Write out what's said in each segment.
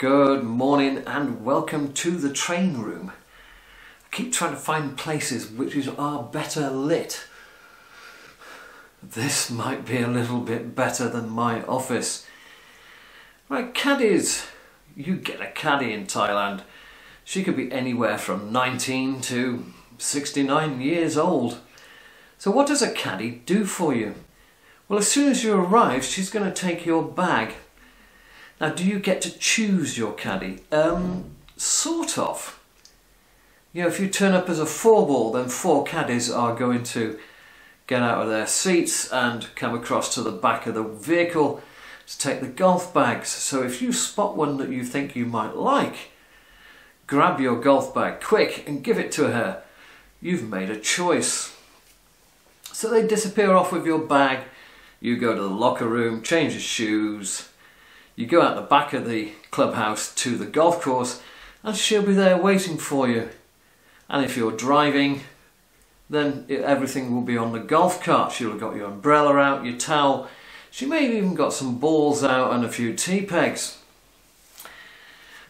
Good morning and welcome to the train room. I keep trying to find places which are better lit. This might be a little bit better than my office. Right, caddies. You get a caddy in Thailand. She could be anywhere from 19 to 69 years old. So what does a caddy do for you? Well, as soon as you arrive, she's going to take your bag. Now, do you get to choose your caddy? Um, sort of. You know, if you turn up as a four ball, then four caddies are going to get out of their seats and come across to the back of the vehicle to take the golf bags. So if you spot one that you think you might like, grab your golf bag quick and give it to her. You've made a choice. So they disappear off with your bag you go to the locker room, change your shoes, you go out the back of the clubhouse to the golf course and she'll be there waiting for you. And if you're driving, then everything will be on the golf cart. She'll have got your umbrella out, your towel. She may have even got some balls out and a few tee pegs.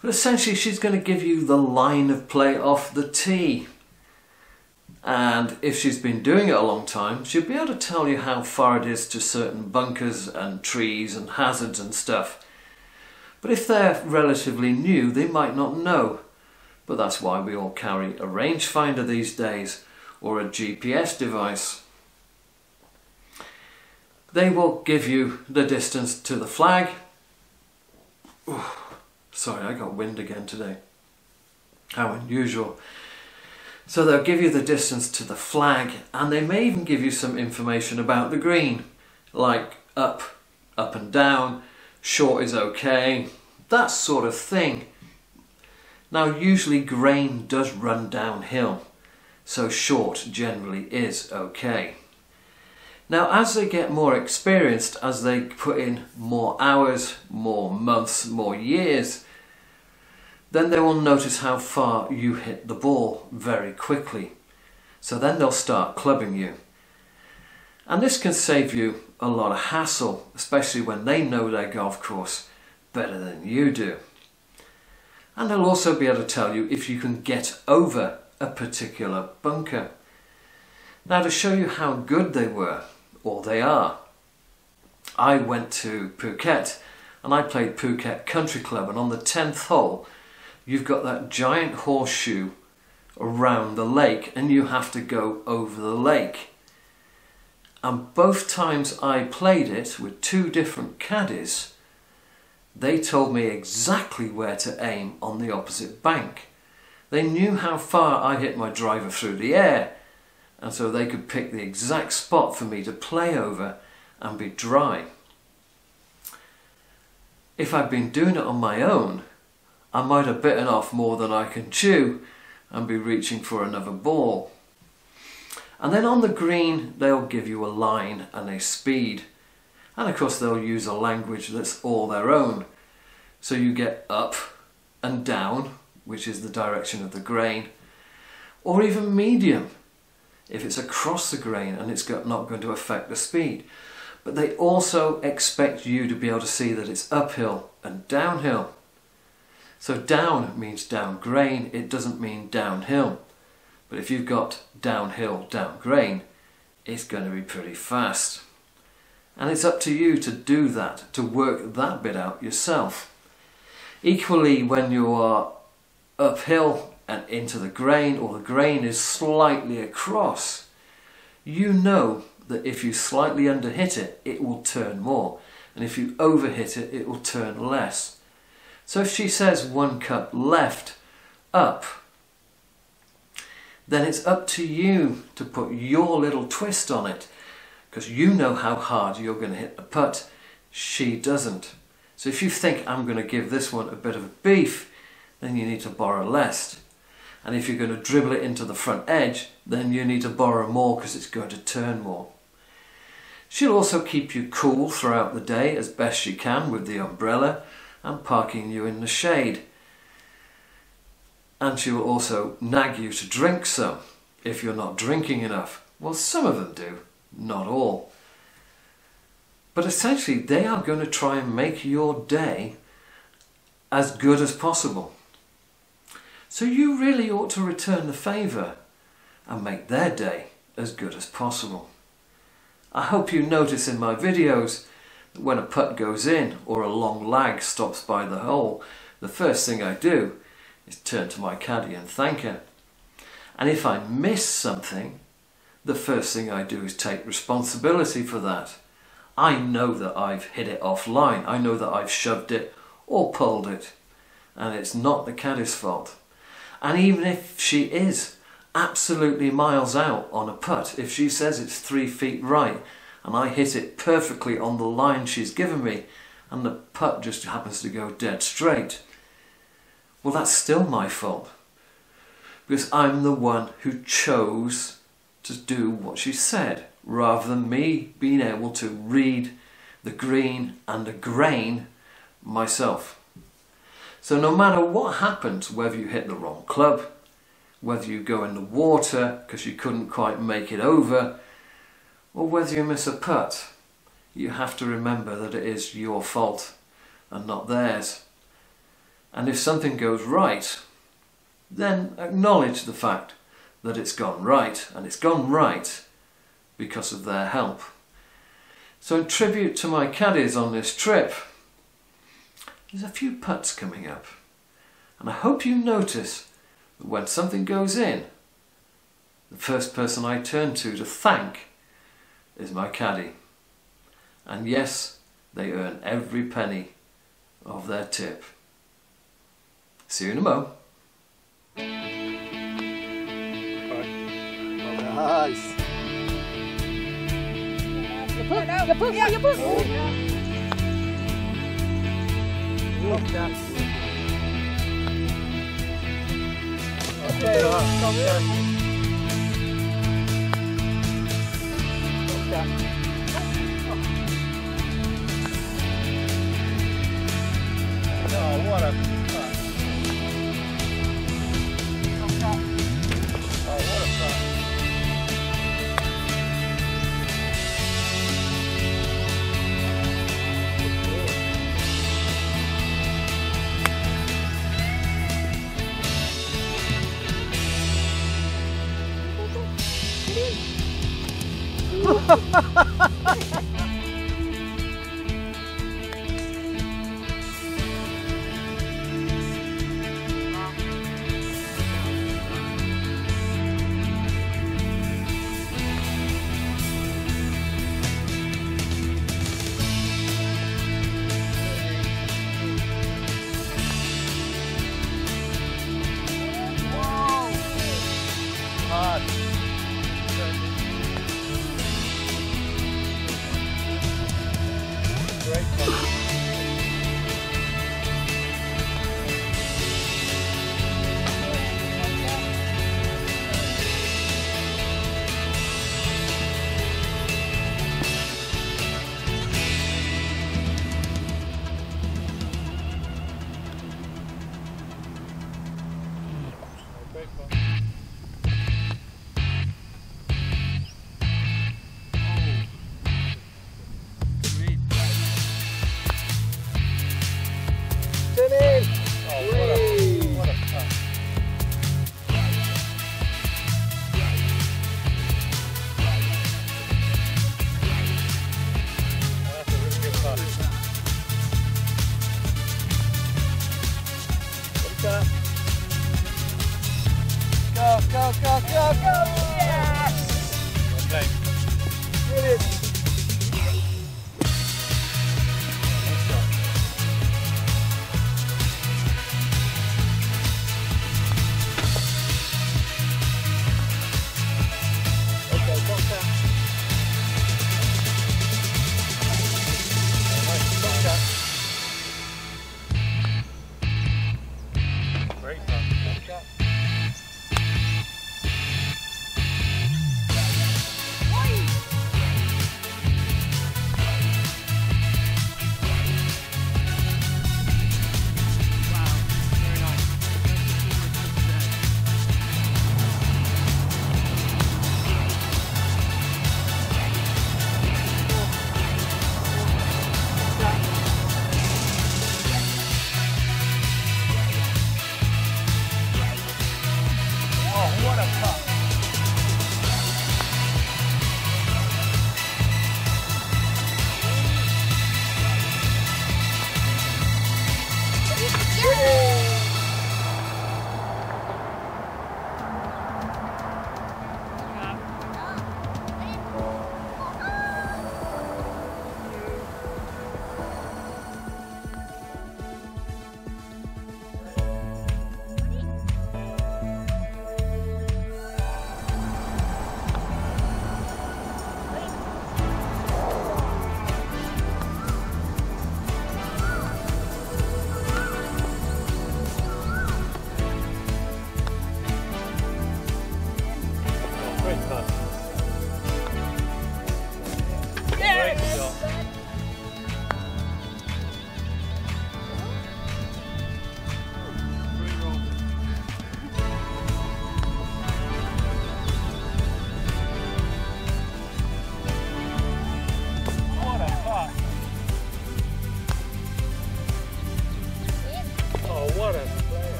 But essentially she's going to give you the line of play off the tee. And if she's been doing it a long time, she'll be able to tell you how far it is to certain bunkers and trees and hazards and stuff. But if they're relatively new, they might not know. But that's why we all carry a rangefinder these days or a GPS device. They will give you the distance to the flag. Ooh, sorry, I got wind again today. How unusual. So they'll give you the distance to the flag and they may even give you some information about the green, like up, up and down, short is okay, that sort of thing. Now usually grain does run downhill, so short generally is okay. Now as they get more experienced, as they put in more hours, more months, more years, then they will notice how far you hit the ball very quickly. So then they'll start clubbing you. And this can save you a lot of hassle, especially when they know their golf course better than you do. And they'll also be able to tell you if you can get over a particular bunker. Now to show you how good they were, or they are, I went to Phuket and I played Phuket Country Club and on the 10th hole you've got that giant horseshoe around the lake and you have to go over the lake. And both times I played it with two different caddies, they told me exactly where to aim on the opposite bank. They knew how far I hit my driver through the air, and so they could pick the exact spot for me to play over and be dry. If I'd been doing it on my own, I might have bitten off more than I can chew and be reaching for another ball. And then on the green, they'll give you a line and a speed. And of course, they'll use a language that's all their own. So you get up and down, which is the direction of the grain, or even medium, if it's across the grain and it's not going to affect the speed. But they also expect you to be able to see that it's uphill and downhill. So down means down grain, it doesn't mean downhill. But if you've got downhill, down grain, it's going to be pretty fast. And it's up to you to do that, to work that bit out yourself. Equally, when you are uphill and into the grain, or the grain is slightly across, you know that if you slightly underhit it, it will turn more. And if you overhit it, it will turn less. So if she says one cup left, up, then it's up to you to put your little twist on it because you know how hard you're going to hit the putt. She doesn't. So if you think I'm going to give this one a bit of a beef, then you need to borrow less. And if you're going to dribble it into the front edge, then you need to borrow more because it's going to turn more. She'll also keep you cool throughout the day as best she can with the umbrella and parking you in the shade. And she will also nag you to drink some if you're not drinking enough. Well, some of them do, not all. But essentially, they are going to try and make your day as good as possible. So you really ought to return the favour and make their day as good as possible. I hope you notice in my videos that when a putt goes in or a long lag stops by the hole, the first thing I do is turn to my caddy and thank her. And if I miss something, the first thing I do is take responsibility for that. I know that I've hit it offline. I know that I've shoved it or pulled it. And it's not the caddy's fault. And even if she is absolutely miles out on a putt, if she says it's three feet right and I hit it perfectly on the line she's given me and the putt just happens to go dead straight, well, that's still my fault. Because I'm the one who chose to do what she said, rather than me being able to read the green and the grain myself. So no matter what happens, whether you hit the wrong club, whether you go in the water because you couldn't quite make it over, or whether you miss a putt, you have to remember that it is your fault and not theirs. And if something goes right, then acknowledge the fact that it's gone right, and it's gone right because of their help. So in tribute to my caddies on this trip, there's a few putts coming up. And I hope you notice that when something goes in, the first person I turn to to thank is my caddy. And yes, they earn every penny of their tip. See you in a mo. Nice. You put, yeah. Oh, Ha ha ha ha!